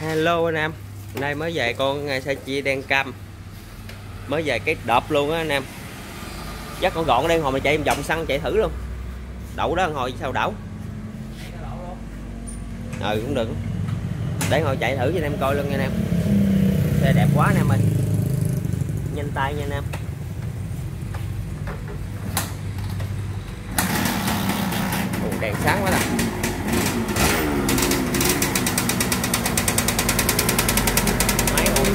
Hello anh em. Hôm nay mới về con xe chia đen cam. Mới về cái đợp luôn á anh em. Dắt con gọn đây hồi mà chạy vòng xăng chạy thử luôn. Đậu đó, hồi sao đậu? Ừ cũng được. Để hồi chạy thử cho anh em coi luôn nha anh em. Xe đẹp quá anh em ơi. Nhanh tay nha anh em. Đèn sáng quá nè máy ổn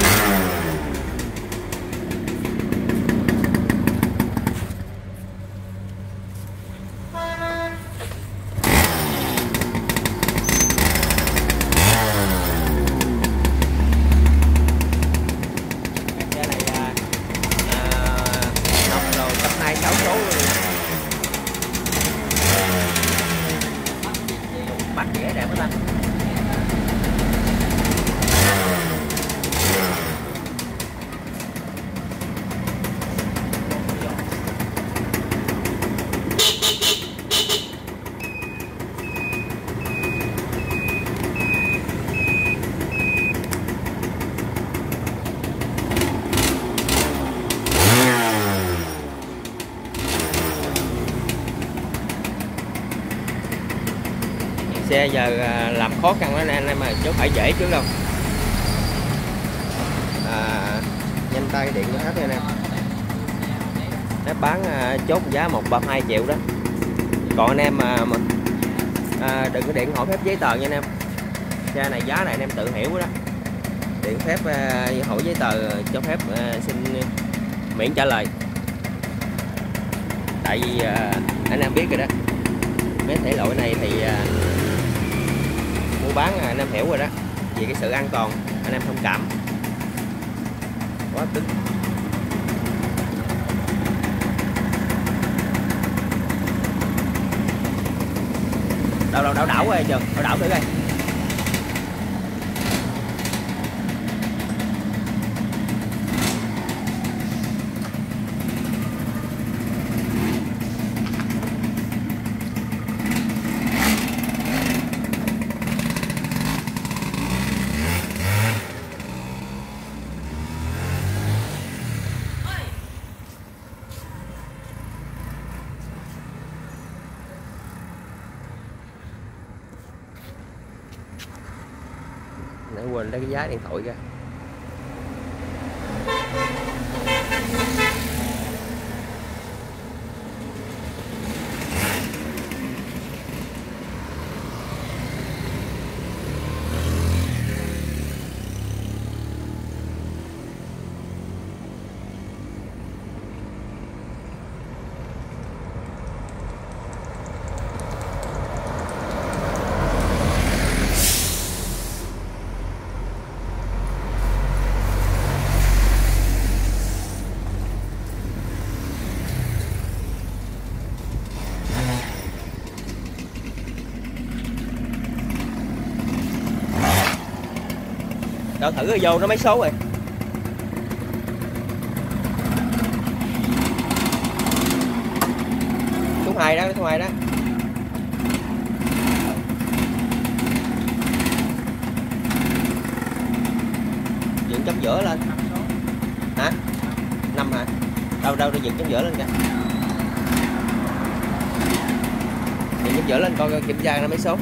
xe này à, à, nóc rồi cấp hai sáu số luôn bắt dễ đẹp quá ta. Xe giờ à, làm khó khăn đó anh em mà chứ phải dễ chứ đâu. À, nhanh tay điện cho hết anh em. Nó bán à, chốt giá 132 triệu đó. Còn anh em mà, mà à, đừng có điện hỏi phép giấy tờ nha anh em. Xe này giá này anh em tự hiểu đó. Điện phép à, hỏi giấy tờ cho phép à, xin miễn trả lời. Tại vì à, anh em biết rồi đó. Mấy thể loại này thì à, mua bán à, anh em hiểu rồi đó. Vì cái sự an toàn, anh em thông cảm. Quá cứng đảo đảo đảo đảo rồi trường đảo đảo thử coi. Để quên lấy cái giá điện thoại ra. Đợi thử rồi vô nó mấy số rồi. Số hai đó số hai đó. Dựng chấm giữa lên. Hả? Năm hả? Đâu đâu để dựng chấm giữa lên kìa. Dựng chấm giữa lên, coi coi kiểm tra nó mấy số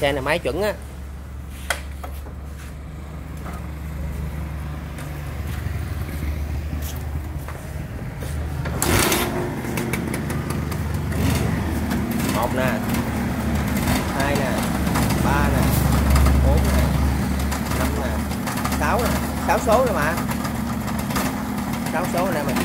xe này máy chuẩn á. Một nè, hai nè, ba nè, bốn nè, năm nè, sáu nè. Sáu số rồi mà. Sáu số nè mình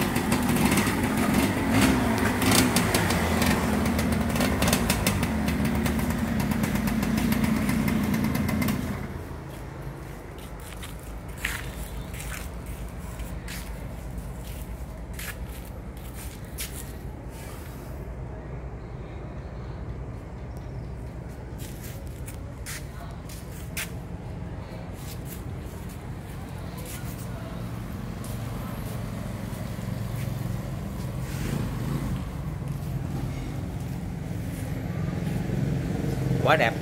quá đẹp.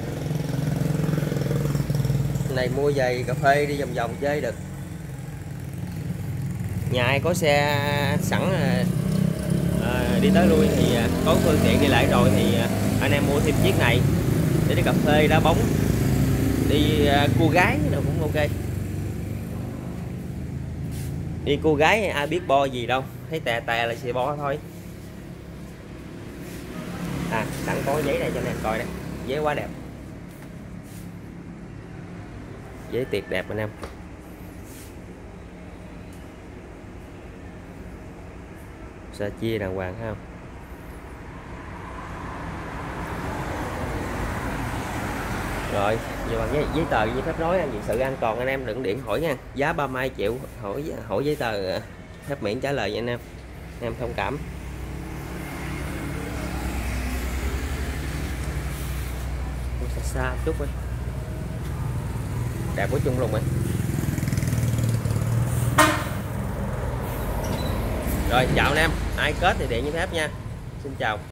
Này mua giày cà phê đi vòng vòng chơi được. Nhà ai có xe sẵn à, à, đi tới lui thì à, có phương tiện đi lại rồi thì à, anh em mua thêm chiếc này. Để đi cà phê đá bóng đi à, cua gái nào cũng ok. Đi cô gái ai biết bo gì đâu thấy tè tè là sẽ bo thôi. À sẵn có giấy đây cho anh em coi đây giấy quá đẹp. Giấy tuyệt đẹp anh em. Sa chia đàng hoàng ha? Rồi giờ bằng giấy, giấy tờ giấy phép nói anh gì sự an toàn anh em đừng điện hỏi nha. Giá 32 triệu hỏi hỏi giấy tờ phép miễn trả lời nha anh em. Anh em thông cảm. Xa xa chút ấy, đẹp quá chung luôn ấy. rồi chào anh em. Ai kết thì điện với phép nha. Xin chào.